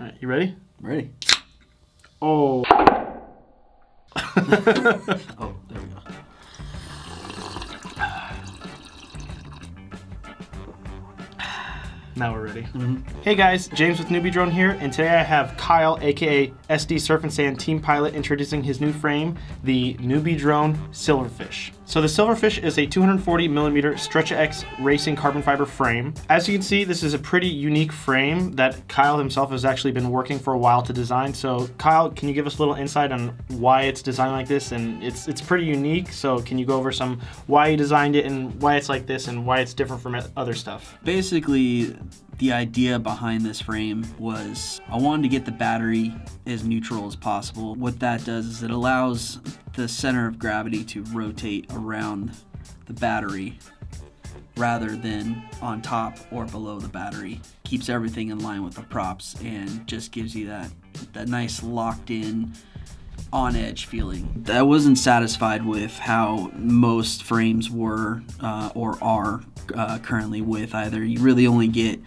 All right, you ready? Ready? Oh. Oh, there we go. Now we're ready. Mm-hmm. Hey guys, James with NewBeeDrone here, and today I have Kyle, aka SD Surf and Sand Team Pilot, introducing his new frame, the NewBeeDrone Silverfish. So the Silverfish is a 240 millimeter Stretch X racing carbon fiber frame. As you can see, this is a pretty unique frame that Kyle himself has actually been working for a while to design. So Kyle, can you give us a little insight on why it's designed like this? And it's it's pretty unique. So can you go over some why you designed it and why it's like this and why it's different from other stuff? Basically, the idea behind this frame was I wanted to get the battery as neutral as possible. What that does is it allows the center of gravity to rotate around the battery rather than on top or below the battery. Keeps everything in line with the props and just gives you that that nice locked in on edge feeling. I wasn't satisfied with how most frames were uh, or are uh, currently with either you really only get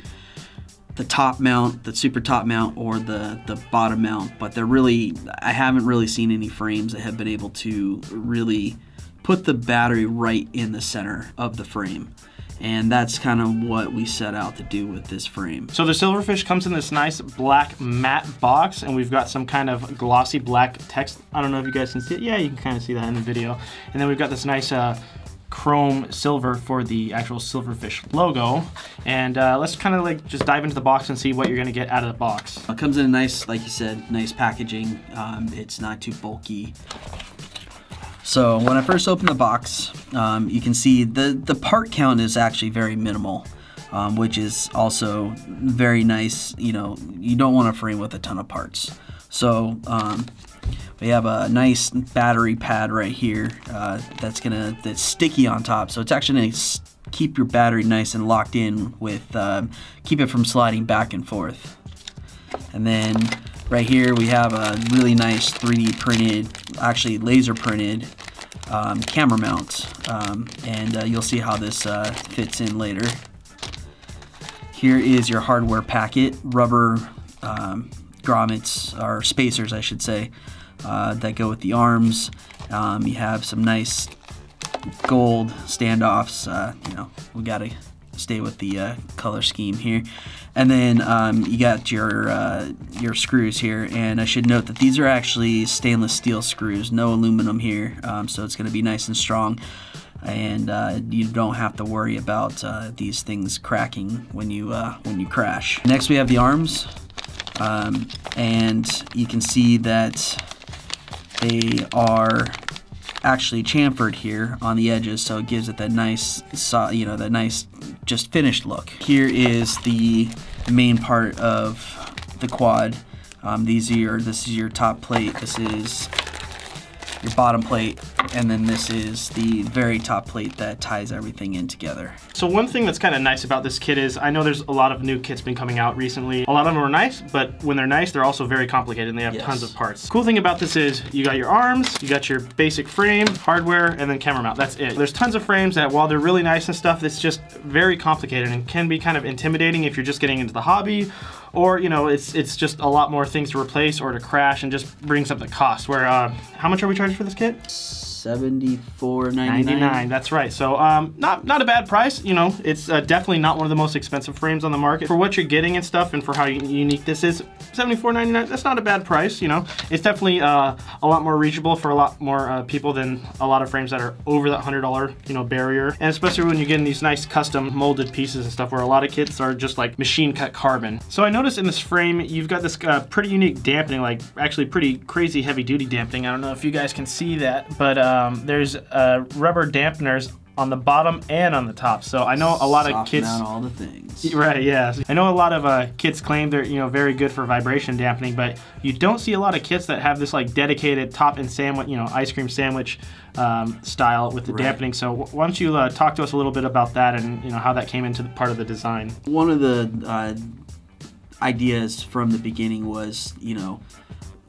the top mount, the super top mount, or the the bottom mount. But they're really, I haven't really seen any frames that have been able to really put the battery right in the center of the frame. And that's kind of what we set out to do with this frame. So the Silverfish comes in this nice black matte box and we've got some kind of glossy black text. I don't know if you guys can see it. Yeah, you can kind of see that in the video. And then we've got this nice uh, chrome silver for the actual Silverfish logo. And uh, let's kind of like just dive into the box and see what you're gonna get out of the box. It comes in a nice, like you said, nice packaging. Um, it's not too bulky. So when I first opened the box, um, you can see the, the part count is actually very minimal, um, which is also very nice. You know, you don't want a frame with a ton of parts. So um, we have a nice battery pad right here uh, that's gonna that's sticky on top. So it's actually gonna keep your battery nice and locked in with um, keep it from sliding back and forth. And then right here we have a really nice 3D printed, actually laser printed um, camera mount. Um, and uh, you'll see how this uh, fits in later. Here is your hardware packet, rubber um, grommets, or spacers I should say, uh, that go with the arms. Um, you have some nice gold standoffs. Uh, you know, we gotta stay with the uh, color scheme here. And then um, you got your uh, your screws here, and I should note that these are actually stainless steel screws, no aluminum here, um, so it's going to be nice and strong, and uh, you don't have to worry about uh, these things cracking when you uh, when you crash. Next, we have the arms, um, and you can see that they are actually chamfered here on the edges so it gives it that nice you know that nice just finished look. Here is the main part of the quad. Um, these are this is your top plate. This is your bottom plate and then this is the very top plate that ties everything in together. So one thing that's kind of nice about this kit is I know there's a lot of new kits been coming out recently. A lot of them are nice, but when they're nice, they're also very complicated and they have yes. tons of parts. Cool thing about this is you got your arms, you got your basic frame, hardware, and then camera mount. That's it. There's tons of frames that while they're really nice and stuff, it's just very complicated and can be kind of intimidating if you're just getting into the hobby or you know it's it's just a lot more things to replace or to crash and just brings up the cost. Where uh, how much are we charging for this kit Seventy-four ninety-nine. That's right. So um, not not a bad price. You know, it's uh, definitely not one of the most expensive frames on the market for what you're getting and stuff, and for how unique this is. Seventy-four ninety-nine. That's not a bad price. You know, it's definitely uh, a lot more reachable for a lot more uh, people than a lot of frames that are over that hundred dollar you know barrier, and especially when you're getting these nice custom molded pieces and stuff, where a lot of kits are just like machine cut carbon. So I noticed in this frame you've got this uh, pretty unique dampening, like actually pretty crazy heavy duty dampening. I don't know if you guys can see that, but um, there's uh, rubber dampeners on the bottom and on the top. So I know a lot Soften of kits. out all the things. Right. Yeah. I know a lot of uh, kits claim they're you know very good for vibration dampening, but you don't see a lot of kits that have this like dedicated top and sandwich, you know, ice cream sandwich um, style with the right. dampening. So why don't you uh, talk to us a little bit about that and you know how that came into the part of the design? One of the uh, ideas from the beginning was you know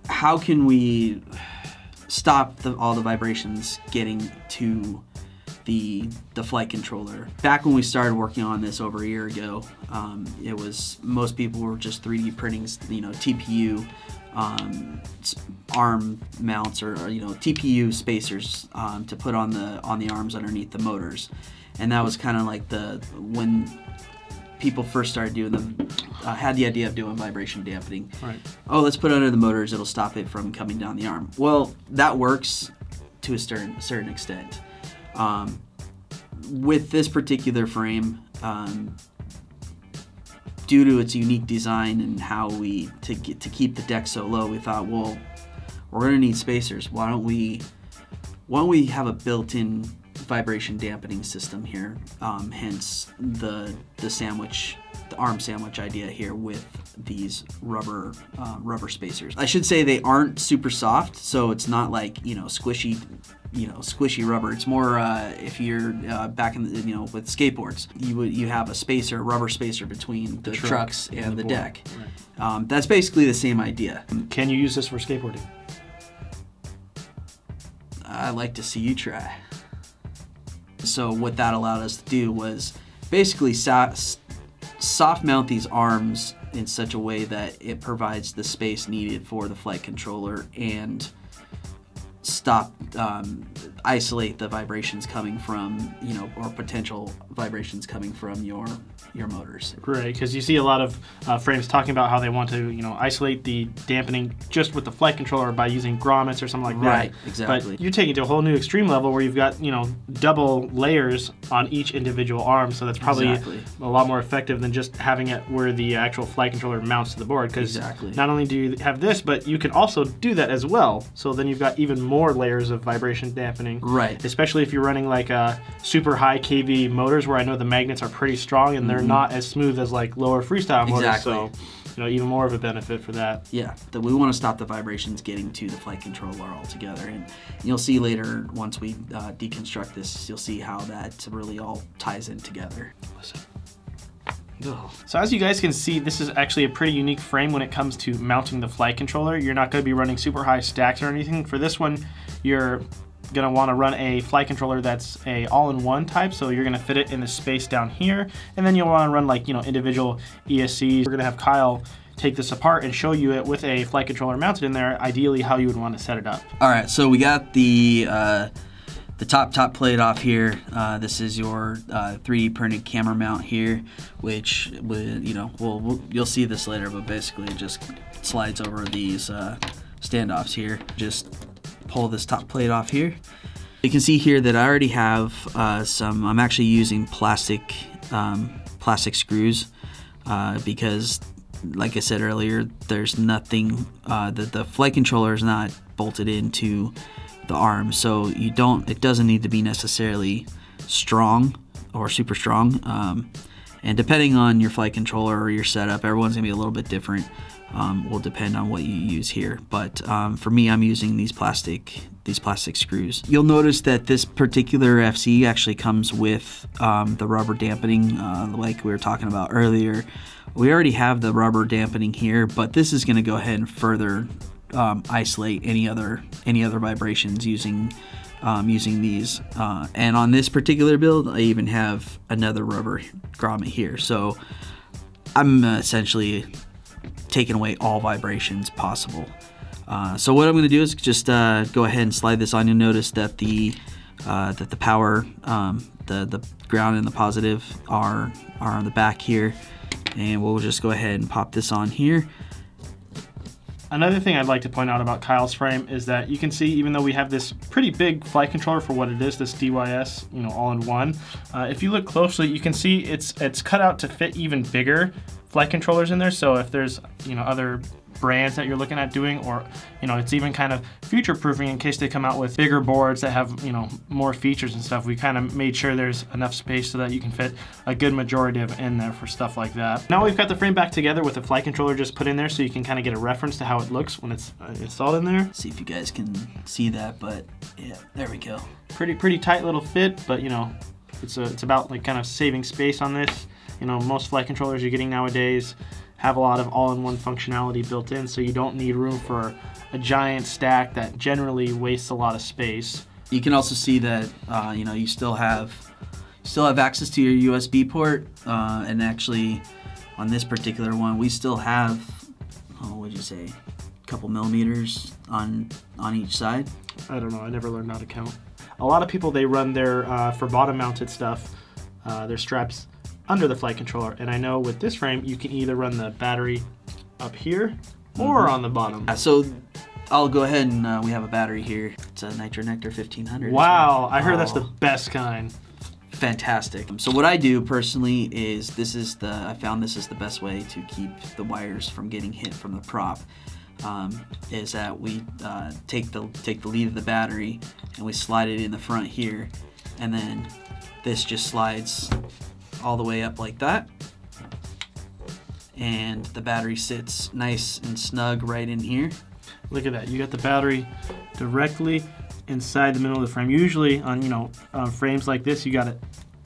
how can we stop the, all the vibrations getting to the the flight controller. Back when we started working on this over a year ago, um, it was most people were just 3D printing, you know, TPU um, arm mounts or, you know TPU spacers um, to put on the on the arms underneath the motors, and that was kind of like the when people first started doing them uh, had the idea of doing vibration dampening. Right. Oh, let's put it under the motors; it'll stop it from coming down the arm. Well, that works to a certain certain extent. Um, with this particular frame, um, due to its unique design and how we to get to keep the deck so low, we thought, well, we're gonna need spacers. Why don't we why don't we have a built-in vibration dampening system here? Um, hence the the sandwich, the arm sandwich idea here with these rubber uh, rubber spacers. I should say they aren't super soft, so it's not like you know squishy you know squishy rubber. It's more uh, if you're uh, back in the, you know with skateboards, you would you have a spacer, rubber spacer between the, truck trucks and and, the the, deck. Right. Um, that's basically the same idea. Can you use this for skateboarding? I'd like to see you try. So what that allowed us to do was basically so- s- soft mount these arms in such a way that it provides the space needed for the flight controller and stop um, isolate the vibrations coming from you know or potential vibrations coming from your your motors Right, because you see a lot of uh, frames talking about how they want to, you know, isolate the dampening just with the flight controller by using grommets or something like that. Right, exactly. But you take it to a whole new extreme level where you've got, you know, double layers on each individual arm, so that's probably Exactly. a lot more effective than just having it where the actual flight controller mounts to the board. Because Exactly. not only do you have this, but you can also do that as well. So then you've got even more layers of vibration dampening. Right especially if you're running like uh, super high kV motors where I know the magnets are pretty strong and they're not as smooth as like lower freestyle motors. Mm-hmm. Exactly. So, you know, even more of a benefit for that. yeah that we want to stop the vibrations getting to the flight controller altogether and you'll see later once we uh, deconstruct this you'll see how that really all ties in together Listen. So as you guys can see, this is actually a pretty unique frame when it comes to mounting the flight controller. You're not going to be running super high stacks or anything. For this one, you're want to run a flight controller that's a all-in-one type, so you're to fit it in the space down here, and then you'll want to run like, you know, individual ESCs. We're to have Kyle take this apart and show you it with a flight controller mounted in there, ideally how you would want to set it up. all right so we got the uh, the top top plate off here uh, this is your uh, 3d printed camera mount here which would you know we'll, we'll you'll see this later but basically it just slides over these uh, standoffs here just pull this top plate off here. You can see here that I already have uh, some I'm actually using plastic um, plastic screws uh, because like I said earlier there's nothing uh, the, the flight controller is not bolted into the arm. So you don't it doesn't need to be necessarily strong or super strong. Um, and depending on your flight controller or your setup everyone's gonna be a little bit different um, will depend on what you use here. But um, for me I'm using these plastic these plastic screws. You'll notice that this particular FC actually comes with um, the rubber dampening uh, like we were talking about earlier. We already have the rubber dampening here but this is going to go ahead and further um, isolate any other any other vibrations using um, using these. Uh, and on this particular build I even have another rubber grommet here. So I'm essentially taking away all vibrations possible. Uh, so what I'm going to do is just uh, go ahead and slide this on. You'll notice that the uh, that the power, um, the the ground and the positive are are on the back here, and we'll just go ahead and pop this on here. Another thing I'd like to point out about Kyle's frame is that you can see even though we have this pretty big flight controller for what it is, this DYS, you know, all in one, uh, if you look closely, you can see it's it's cut out to fit even bigger flight controllers in there. So if there's, you know, other brands that you're looking at doing or, you know, it's even kind of future proofing in case they come out with bigger boards that have, you know, more features and stuff. We kind of made sure there's enough space so that you can fit a good majority of in there for stuff like that. Now we've got the frame back together with the flight controller just put in there so you can kind of get a reference to how it looks when it's uh, installed in there. See if you guys can see that, but yeah, there we go. Pretty pretty tight little fit, but you know, it's a, it's about like kind of saving space on this. You know, most flight controllers you're getting nowadays have a lot of all-in-one functionality built in, so you don't need room for a giant stack that generally wastes a lot of space. You can also see that uh, you know you still have still have access to your USB port, uh, and actually on this particular one we still have oh what would you say, a couple millimeters on on each side. I don't know. I never learned how to count. A lot of people they run their uh, for bottom mounted stuff, uh, their straps under the flight controller, and I know with this frame you can either run the battery up here or on the bottom. Uh, so I'll go ahead and uh, we have a battery here. It's a Nitro Nectar 1500. Wow, I heard that's the Oh. best kind. fantastic. So what I do personally is this is the I found this is the best way to keep the wires from getting hit from the prop. Um, is that we uh, take the take the lead of the battery and we slide it in the front here, and then this just slides all the way up like that, and the battery sits nice and snug right in here. Look at that. You got the battery directly inside the middle of the frame. Usually on, you know, frames like this, you got it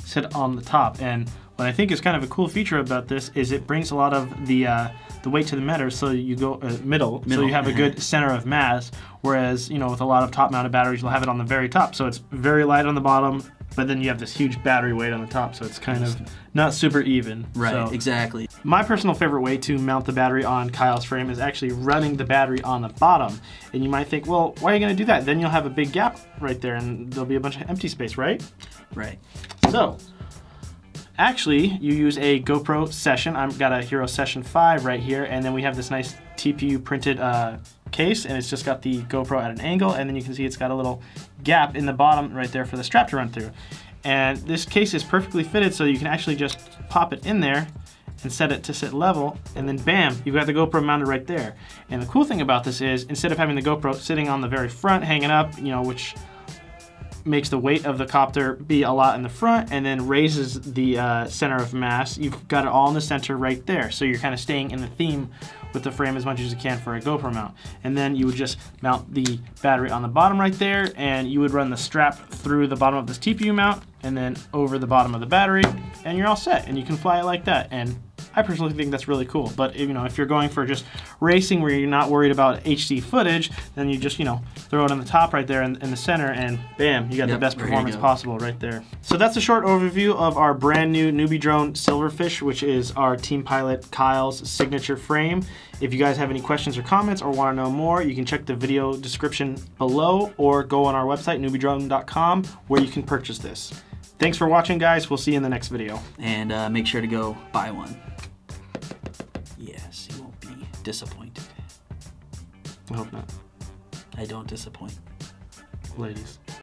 sit on the top. And what I think is kind of a cool feature about this is it brings a lot of the uh, the weight to the middle, so you go uh, middle, so you have a good center of mass. Whereas, you know, with a lot of top-mounted batteries, you'll have it on the very top, so it's very light on the bottom, but then you have this huge battery weight on the top, so it's kind of not super even. Right, So- exactly. my personal favorite way to mount the battery on Kyle's frame is actually running the battery on the bottom. And you might think, well, why are you going to do that? Then you'll have a big gap right there and there'll be a bunch of empty space, right? Right. So, actually, you use a GoPro Session. I've got a Hero Session 5 right here, and then we have this nice TPU printed uh, case, and it's just got the GoPro at an angle, and then you can see it's got a little gap in the bottom right there for the strap to run through. And this case is perfectly fitted, so you can actually just pop it in there and set it to sit level, and then bam, you've got the GoPro mounted right there. And the cool thing about this is, instead of having the GoPro sitting on the very front, hanging up, you know, which makes the weight of the copter be a lot in the front and then raises the uh, center of mass. You've got it all in the center right there. So you're kind of staying in the theme with the frame as much as you can for a GoPro mount. And then you would just mount the battery on the bottom right there and you would run the strap through the bottom of this TPU mount and then over the bottom of the battery and you're all set and you can fly it like that. And I personally think that's really cool. But you know, if you're going for just racing where you're not worried about HD footage, then you just you know throw it on the top right there in, in the center, and bam, you got the best performance possible right there. So that's a short overview of our brand new NewBeeDrone Silverfish, which is our Team Pilot Kyle's signature frame. If you guys have any questions or comments or want to know more, you can check the video description below or go on our website newbeedrone.com where you can purchase this. Thanks for watching, guys. We'll see you in the next video. And uh, make sure to go buy one. Yes, you won't be disappointed. I hope not, I don't disappoint. ladies.